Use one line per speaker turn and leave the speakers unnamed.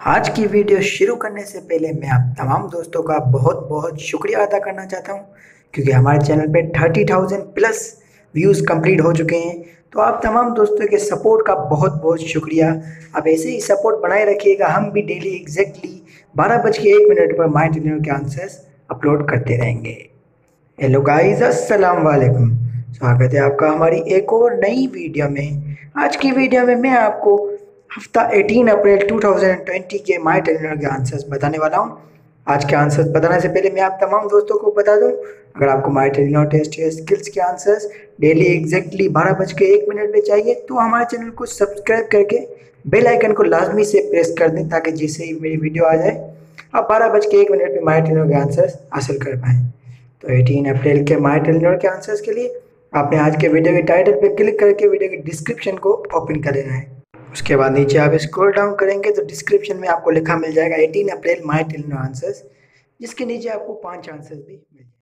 आज की वीडियो शुरू करने से पहले मैं आप तमाम दोस्तों का बहुत बहुत शुक्रिया अदा करना चाहता हूँ, क्योंकि हमारे चैनल पे thirty thousand plus views complete हो चुके हैं। तो आप तमाम दोस्तों के सपोर्ट का बहुत बहुत शुक्रिया। आप ऐसे ही सपोर्ट बनाए रखिएगा, हम भी डेली एग्जैक्टली बारह बज के एक मिनट पर माइंड के आंसर्स अपलोड करते रहेंगे। हेलो गाइस अस्सलाम वालेकुम स्वागत है आपका हमारी एक और नई वीडियो में। आज की वीडियो में मैं आपको हफ़्ता 18 अप्रैल 2020 के माई टेलिनर के आंसर्स बताने वाला हूँ। आज के आंसर्स बताने से पहले मैं आप तमाम दोस्तों को बता दूँ, अगर आपको माई टेलिनर टेस्ट या स्किल्स के आंसर्स डेली एग्जैक्टली बारह बज के एक मिनट में चाहिए तो हमारे चैनल को सब्सक्राइब करके बेल आइकन को लाजमी से प्रेस कर दें ताकि जैसे ही मेरी वीडियो आ जाए, आप बारह बज के एक मिनट में माई टेलिनर के आंसर्स हासिल कर पाएँ। तो एटीन अप्रैल के माई टेलिनर के आंसर्स के लिए आपने आज के वीडियो के टाइटल पर क्लिक करके वीडियो के डिस्क्रिप्शन को ओपन कर लेना है। उसके बाद नीचे आप स्क्रॉल डाउन करेंगे तो डिस्क्रिप्शन में आपको लिखा मिल जाएगा 18 अप्रैल माई टेलिनो आंसर्स जिसके नीचे आपको पाँच आंसर्स भी मिल